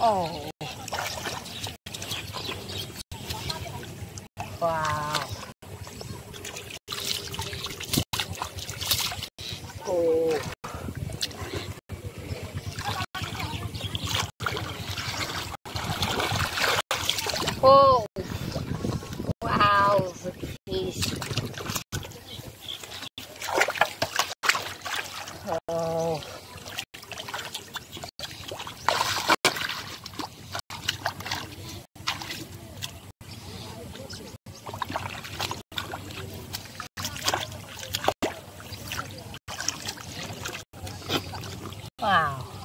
Oh. Wow. Oh. Oh. Wow, the piece. Oh. Wow.